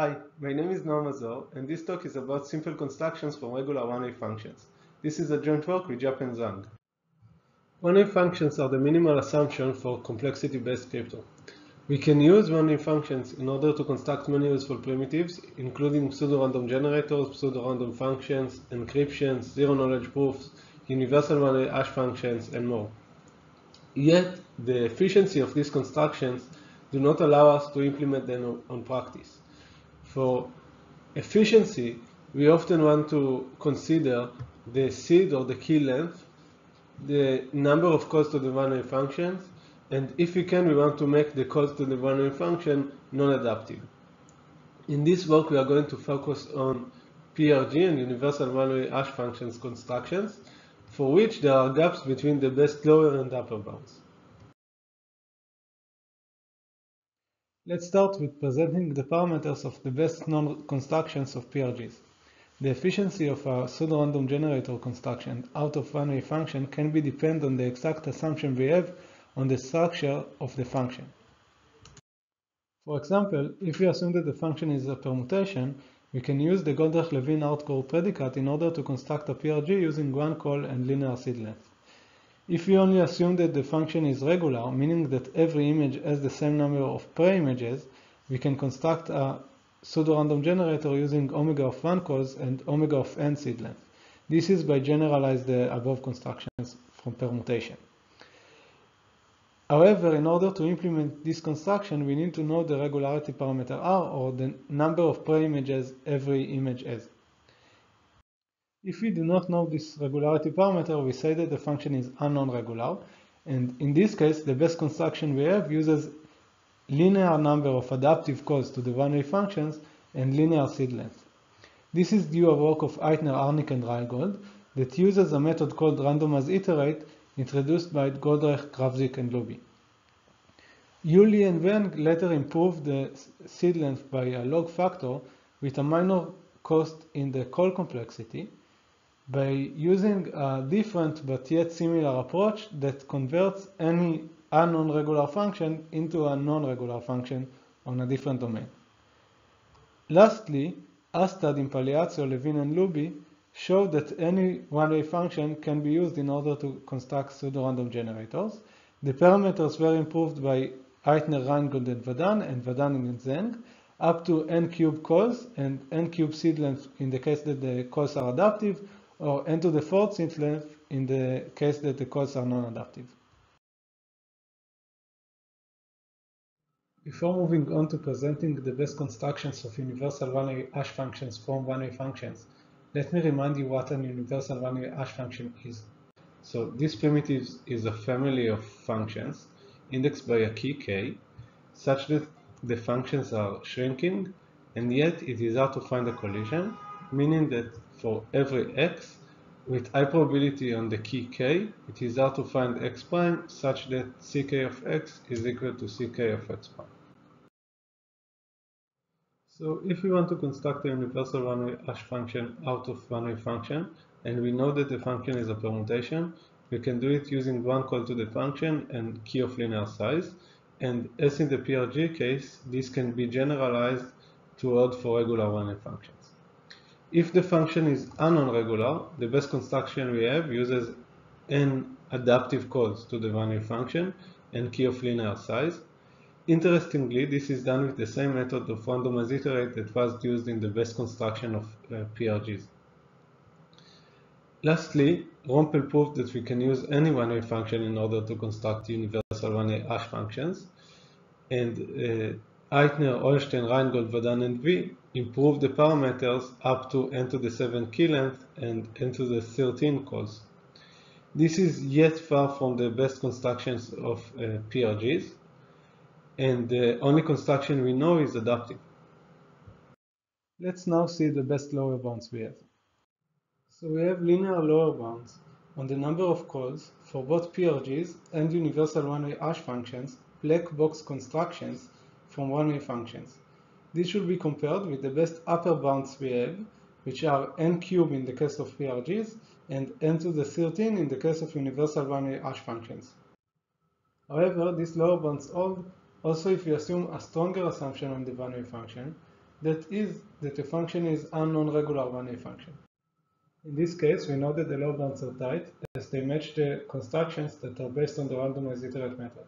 Hi, my name is Noam Mazor, and this talk is about simple constructions for regular one-way functions. This is a joint work with Jiapeng Zhang. One-way functions are the minimal assumption for complexity-based crypto. We can use one-way functions in order to construct many useful primitives, including pseudo-random generators, pseudo-random functions, encryptions, zero-knowledge proofs, universal one-way hash functions, and more. Yet, the efficiency of these constructions do not allow us to implement them on practice. For efficiency, we often want to consider the seed or the key length, the number of calls to the one-way functions, and if we can, we want to make the calls to the one-way function non-adaptive. In this work, we are going to focus on PRG and universal one-way hash functions constructions, for which there are gaps between the best lower and upper bounds. Let's start with presenting the parameters of the best known constructions of PRGs. The efficiency of a pseudo-random generator construction out of one-way function can be depend on the exact assumption we have on the structure of the function. For example, if we assume that the function is a permutation, we can use the Goldreich-Levin hardcore predicate in order to construct a PRG using one call and linear seed length. If we only assume that the function is regular, meaning that every image has the same number of pre-images, we can construct a pseudo-random generator using omega of 1 calls and omega of n seed length. This is by generalize the uh, above constructions from permutation. However, in order to implement this construction, we need to know the regularity parameter r, or the number of pre-images every image has. If we do not know this regularity parameter, we say that the function is unknown regular. And in this case, the best construction we have uses linear number of adaptive calls to the one-way functions and linear seed length. This is due a work of Haitner, Harnik, and Reingold that uses a method called randomize iterate introduced by Goldreich, Krawczyk, and Luby. Yuli and Weng later improved the seed length by a log factor with a minor cost in the call complexity by using a different but yet similar approach that converts any unknown regular function into a non-regular function on a different domain. Lastly, Håstad, Impagliazzo, Levin, and Luby showed that any one-way function can be used in order to construct pseudo-random generators. The parameters were improved by Haitner, Reingold, and Vadhan, and Vadhan and Zheng, up to n cube calls and n cube seed length in the case that the calls are adaptive, Oh, or n to the fourth seed length in the case that the calls are non-adaptive. Before moving on to presenting the best constructions of universal one-way hash functions from one-way functions, let me remind you what an universal one-way hash function is. So this primitive is a family of functions indexed by a key k, such that the functions are shrinking, and yet it is hard to find a collision, meaning that for every x with high probability on the key k, it is hard to find x prime such that ck of x is equal to ck of x prime. So if we want to construct a universal one-way hash function out of one-way function, and we know that the function is a permutation, we can do it using one call to the function and key of linear size. And as in the PRG case, this can be generalized to hold for regular one-way functions. If the function is unknown regular, the best construction we have uses n adaptive calls to the one-way function and key of linear size. Interestingly, this is done with the same method of randomize iterate that was used in the best construction of uh, PRGs. Lastly, Rompel proved that we can use any one-way function in order to construct universal one-way hash functions. And uh, Haitner, Holenstein, Reingold, Vadhan, and V improve the parameters up to n to the 7 key length and n to the 13 calls. This is yet far from the best constructions of uh, PRGs, and the only construction we know is adaptive. Let's now see the best lower bounds we have. So we have linear lower bounds on the number of calls for both PRGs and universal one-way hash functions, black box constructions from one-way functions. This should be compared with the best upper bounds we have, which are n cube in the case of PRGs and n to the 13 in the case of universal one-way hash functions. However, these lower bounds hold also if we assume a stronger assumption on the one-way function, that is that a function is a non-regular one-way function. In this case, we know that the lower bounds are tight as they match the constructions that are based on the randomized iterate method.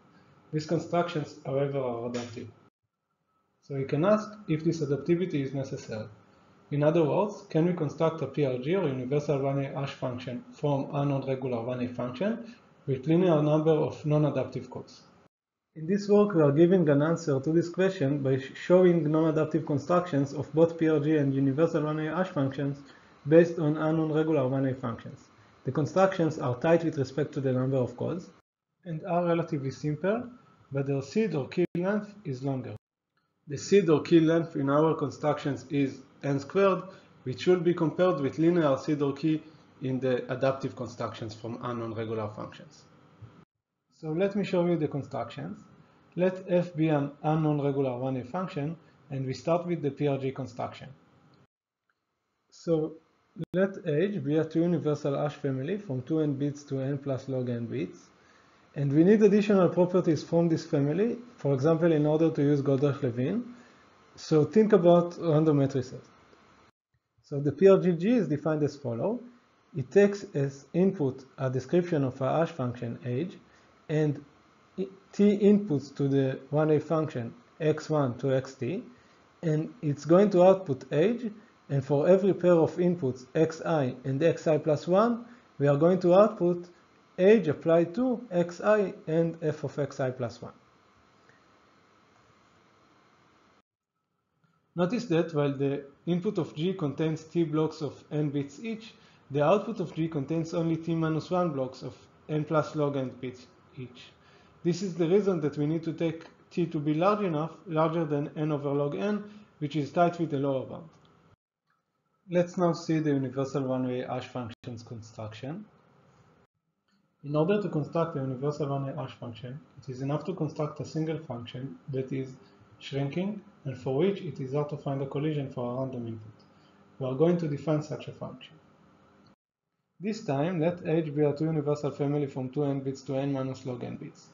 These constructions, however, are adaptive. So we can ask if this adaptivity is necessary. In other words, can we construct a PRG or universal one-way hash function from unknown regular one-way function with linear number of non-adaptive calls? In this work, we are giving an answer to this question by showing non-adaptive constructions of both PRG and universal one-way hash functions based on unknown regular one-way functions. The constructions are tight with respect to the number of calls and are relatively simple, but their seed or key length is longer. The seed or key length in our constructions is n squared, which should be compared with linear seed or key in the adaptive constructions from unknown regular functions. So let me show you the constructions. Let f be an unknown regular one-way function, and we start with the PRG construction. So let h be a two-universal hash family from 2n bits to n plus log n bits. And we need additional properties from this family, for example, in order to use Goldreich-Levin. So think about random matrices. So the PRGG is defined as follow. It takes as input a description of a hash function age, and t inputs to the one-way function x1 to xt, and it's going to output age, and for every pair of inputs xi and xi plus 1, we are going to output age applied to xi and f of xi plus 1. Notice that while the input of G contains t blocks of n bits each, the output of G contains only t minus 1 blocks of n plus log n bits each. This is the reason that we need to take t to be large enough, larger than n over log n, which is tight with the lower bound. Let's now see the universal one-way hash functions construction. In order to construct a universal one-way hash function, it is enough to construct a single function that is shrinking and for which it is hard to find a collision for a random input. We are going to define such a function. This time, let h be a two-universal family from 2n bits to n minus log n bits.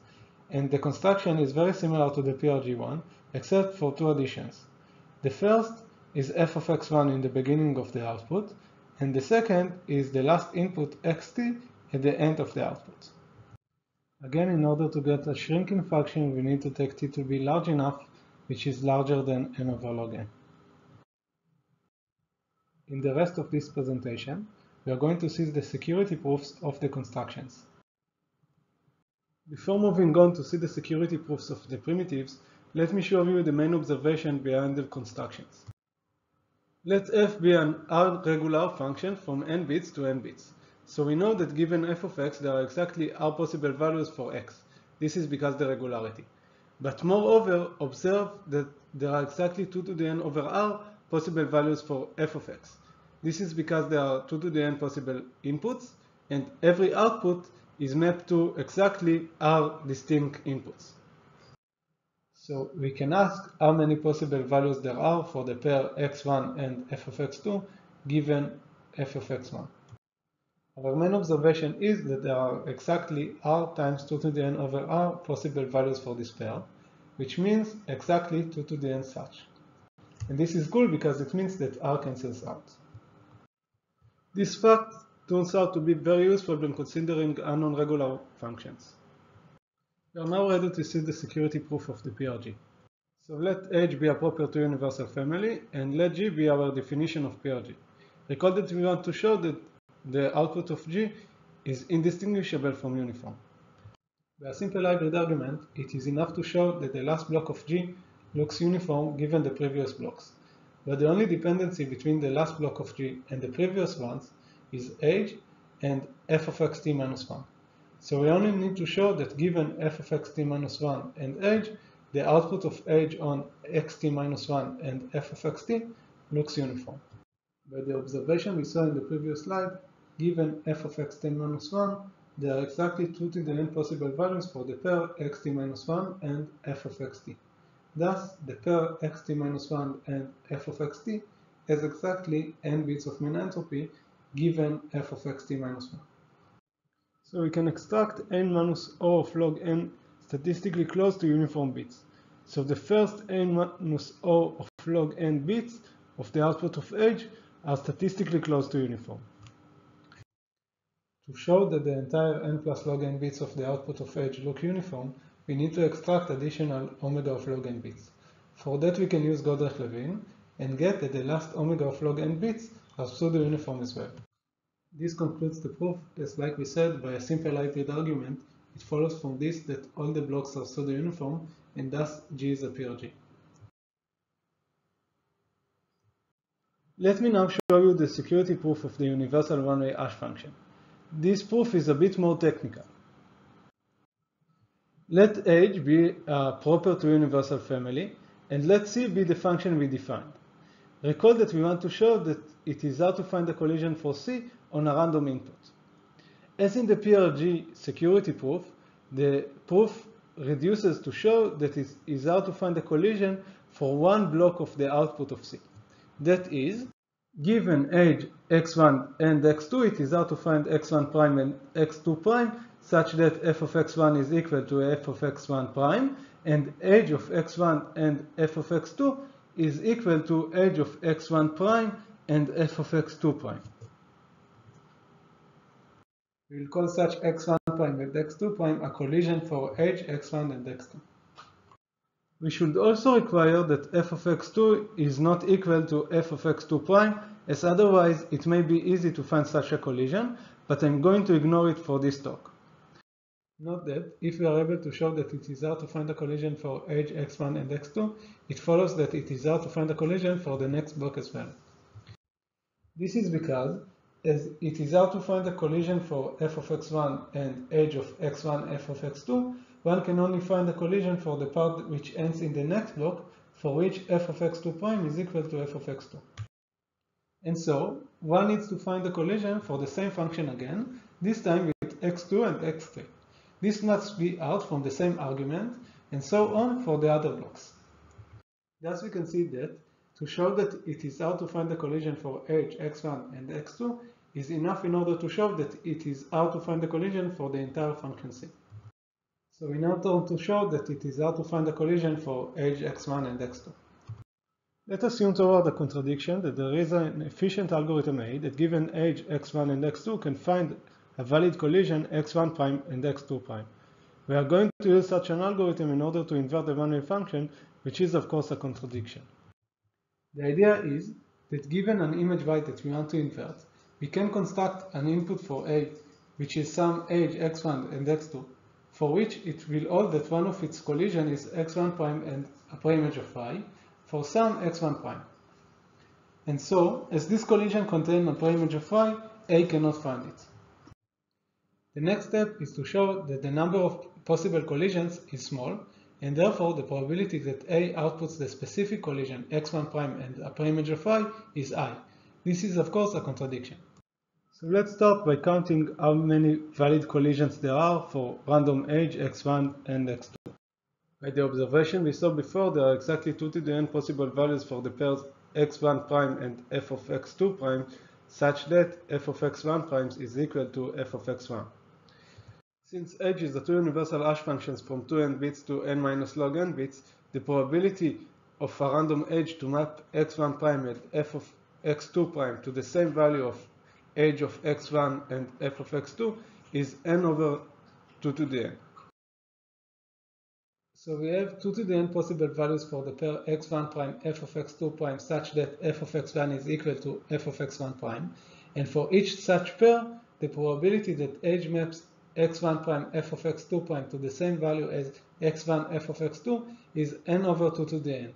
And the construction is very similar to the PRG one, except for two additions. The first is f of x1 in the beginning of the output, and the second is the last input xt at the end of the output. Again, in order to get a shrinking function, we need to take t to be large enough, which is larger than n over log n. In the rest of this presentation, we are going to see the security proofs of the constructions. Before moving on to see the security proofs of the primitives, let me show you the main observation behind the constructions. Let f be an R regular function from n bits to n bits. So we know that given f of x, there are exactly r possible values for x. This is because the regularity. But moreover, observe that there are exactly 2 to the n over r possible values for f of x. This is because there are 2 to the n possible inputs, and every output is mapped to exactly r distinct inputs. So we can ask how many possible values there are for the pair x1 and f of x2 given f of x1. Our main observation is that there are exactly r times 2 to the n over r possible values for this pair, which means exactly 2 to the n such. And this is cool because it means that r cancels out. This fact turns out to be very useful when considering unknown regular functions. We are now ready to see the security proof of the PRG. So let H be a proper two universal family and let G be our definition of PRG. Recall that we want to show that the output of G is indistinguishable from uniform. By a simple hybrid argument, it is enough to show that the last block of G looks uniform given the previous blocks but the only dependency between the last block of G and the previous ones is age and f of xt minus 1. So we only need to show that given f of xt minus 1 and age, the output of age on xt minus 1 and f of xt looks uniform. By the observation we saw in the previous slide, given f of xt minus 1, there are exactly 2 to the n possible values for the pair xt minus 1 and f of xt. Thus, the pair xt minus 1 and f of xt has exactly n bits of min-entropy given f of xt minus 1. So we can extract n minus o of log n statistically close to uniform bits. So the first n minus o of log n bits of the output of H are statistically close to uniform. To show that the entire n plus log n bits of the output of age look uniform, we need to extract additional omega of log n bits. For that we can use Goldreich-Levin and get that the last omega of log n bits are pseudo-uniform as well. This concludes the proof, as like we said, by a simple hybrid argument, it follows from this that all the blocks are pseudo-uniform and thus G is a PRG. Let me now show you the security proof of the universal one-way hash function. This proof is a bit more technical. Let H be a proper two universal family and let C be the function we defined. Recall that we want to show that it is hard to find a collision for C on a random input. As in the PRG security proof, the proof reduces to show that it is hard to find a collision for one block of the output of C. That is, given age x1 and x2, it is hard to find x1 prime and x2 prime such that f of x1 is equal to f of x1 prime and age of x1 and f of x2 is equal to age of x1 prime and f of x2 prime. We will call such x1 prime and x2 prime a collision for age x1 and x2. We should also require that f of x2 is not equal to f of x2 prime, as otherwise it may be easy to find such a collision, but I'm going to ignore it for this talk. Note that if we are able to show that it is hard to find a collision for age x1 and x2, it follows that it is hard to find a collision for the next block as well. This is because, as it is hard to find a collision for f of x1 and age of x1 f of x2, one can only find a collision for the part which ends in the next block, for which f of x2 prime is equal to f of x2. And so, one needs to find a collision for the same function again, this time with x2 and x3. This must be out from the same argument, and so on for the other blocks. Thus we can see that to show that it is out to find a collision for age x1 and x2 is enough in order to show that it is out to find a collision for the entire function C. So we now turn to show that it is hard to find a collision for age x1 and x2. Let us assume toward the contradiction that there is an efficient algorithm A that given age x1 and x2 can find a valid collision x1 prime and x2 prime. We are going to use such an algorithm in order to invert the one-way function, which is of course a contradiction. The idea is that given an image y that we want to invert, we can construct an input for A, which is some age x1 and x2, for which it will hold that one of its collision is x1 prime and a prime preimage of y, for some x1 prime. And so, as this collision contains a prime preimage of y, A cannot find it. The next step is to show that the number of possible collisions is small, and therefore the probability that A outputs the specific collision x1 prime and a prime preimage of y is i. This is of course a contradiction. So let's start by counting how many valid collisions there are for random age x1 and x2. By the observation we saw before, there are exactly 2 to the n possible values for the pairs x1 prime and f of x2 prime, such that f of x1 primes is equal to f of x1. Since h is the two universal hash functions from 2n bits to n minus log n bits, the probability of a random edge to map x1 prime and f of x2 prime to the same value of age of x1 and f of x2 is n over 2 to the n. So we have 2 to the n possible values for the pair x1 prime f of x2 prime such that f of x1 is equal to f of x1 prime. And for each such pair, the probability that h maps x1 prime f of x2 prime to the same value as x1 f of x2 is n over 2 to the n.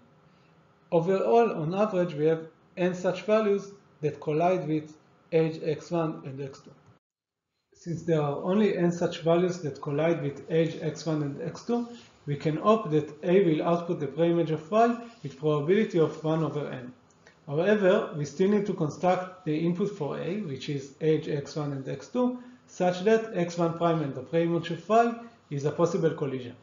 Overall, on average, we have n such values that collide with age x1 and x2. Since there are only n such values that collide with age x1 and x2, we can hope that A will output the preimage of y with probability of 1 over n. However, we still need to construct the input for A, which is age x1 and x2, such that x1 prime and the preimage of y is a possible collision.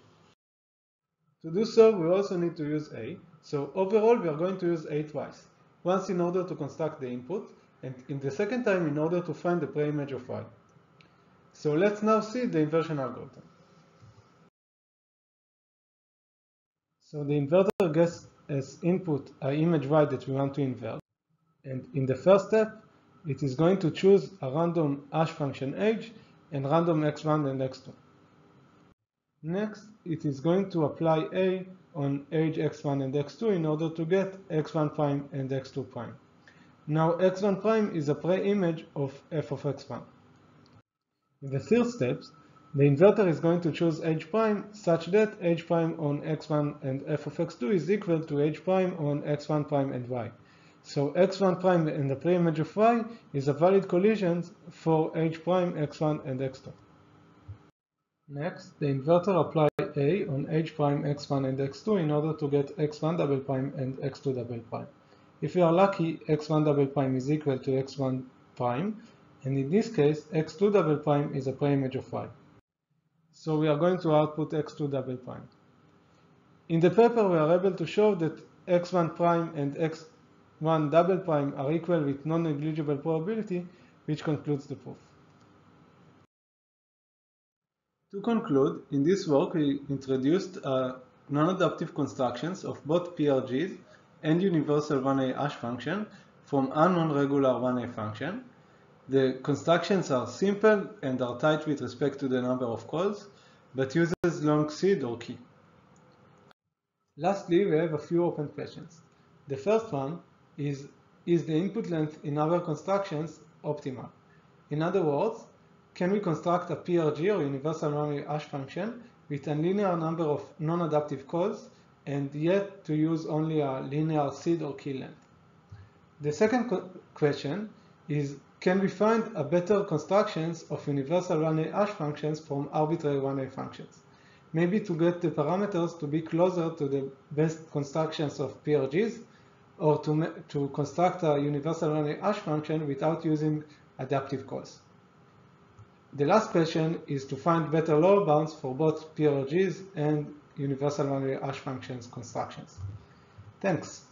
To do so, we also need to use A. So overall, we are going to use A twice. Once in order to construct the input, and in the second time in order to find the preimage of y. So let's now see the inversion algorithm. So the inverter gets as input an image y that we want to invert. And in the first step, it is going to choose a random hash function h and random x1 and x2. Next, it is going to apply a on age x1 and x2 in order to get x1 prime and x2 prime. Now x1 prime is a pre-image of f of x1. In the third step, the inverter is going to choose h prime such that h prime on x1 and f of x2 is equal to h prime on x1 prime and y. So x1 prime in the pre-image of y is a valid collision for h prime, x1 and x2. Next, the inverter applies A on h prime, x1 and x2 in order to get x1 double prime and x2 double prime. If we are lucky, x1 double prime is equal to x1 prime, and in this case, x2 double prime is a pre-image of y. So we are going to output x2 double prime. In the paper, we are able to show that x1 prime and x1 double prime are equal with non-negligible probability, which concludes the proof. To conclude, in this work we introduced uh, non-adaptive constructions of both PRGs and universal one-way hash function from a non-regular one-way function. The constructions are simple and are tight with respect to the number of calls, but uses long seed or key. Lastly, we have a few open questions. The first one is, is the input length in our constructions optimal? In other words, can we construct a PRG or universal memory hash function with a linear number of non-adaptive calls and yet to use only a linear seed or key length? The second question is can we find a better constructions of universal one-way hash functions from arbitrary one-way functions? Maybe to get the parameters to be closer to the best constructions of PRGs or to, to construct a universal one-way hash function without using adaptive calls. The last question is to find better lower bounds for both PRGs and universal one-way hash functions constructions. Thanks.